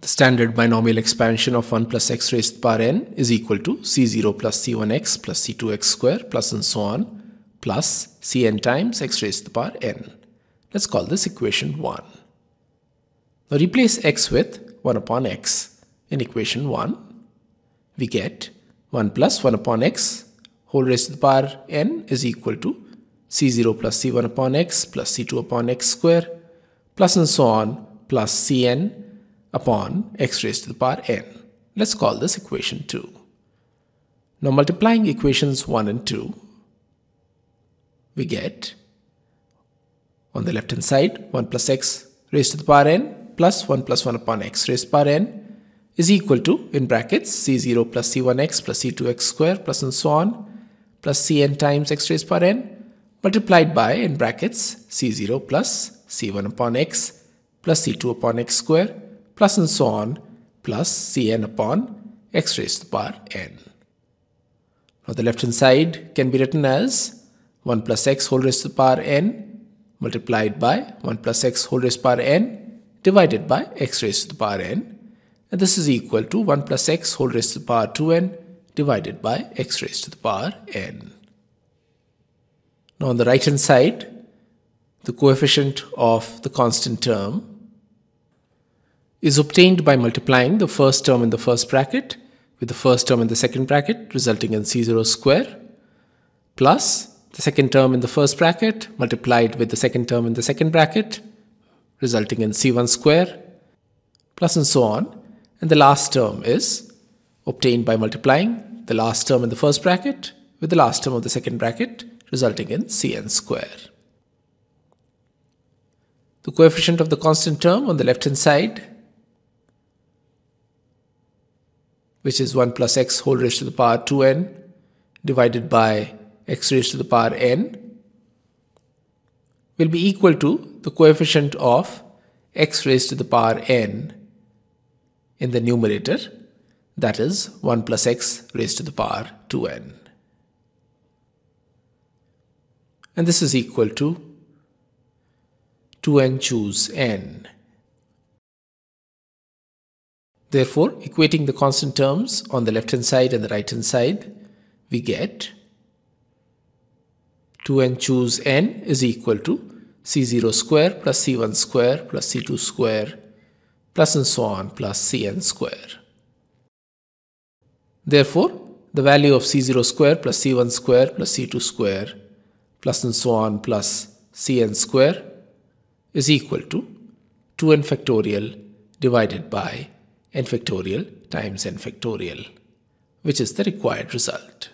The standard binomial expansion of 1 plus x raised to the power n is equal to c0 plus c1x plus c2x square plus and so on plus cn times x raised to the power n. Let's call this equation 1. Now replace x with 1 upon x in equation 1. We get 1 plus 1 upon x whole raised to the power n is equal to c0 plus c1 upon x plus c2 upon x square plus and so on plus cn upon x raised to the power n. Let's call this equation 2. Now multiplying equations 1 and 2, we get on the left hand side 1 plus x raised to the power n plus 1 plus 1 upon x raised to the power n is equal to in brackets c0 plus c1x plus c2x square plus and so on plus cn times x raised to the power n multiplied by in brackets c0 plus c1 upon x plus c2 upon x square plus and so on plus Cn upon x raised to the power n. Now the left hand side can be written as 1 plus x whole raised to the power n multiplied by 1 plus x whole raised to the power n divided by x raised to the power n and this is equal to 1 plus x whole raised to the power 2n divided by x raised to the power n. Now on the right hand side, the coefficient of the constant term is obtained by multiplying the first term in the first bracket with the first term in the second bracket resulting in c0 square plus the second term in the first bracket multiplied with the second term in the second bracket resulting in c1 square plus and so on and the last term is obtained by multiplying the last term in the first bracket with the last term of the second bracket resulting in cn square. The coefficient of the constant term on the left hand side which is 1 plus x whole raised to the power 2n divided by x raised to the power n will be equal to the coefficient of x raised to the power n in the numerator that is 1 plus x raised to the power 2n. And this is equal to 2n choose n. Therefore, equating the constant terms on the left hand side and the right hand side, we get 2n choose n is equal to c0 square plus c1 square plus c2 square plus and so on plus cn square. Therefore, the value of c0 square plus c1 square plus c2 square plus and so on plus cn square is equal to 2n factorial divided by n factorial times n factorial, which is the required result.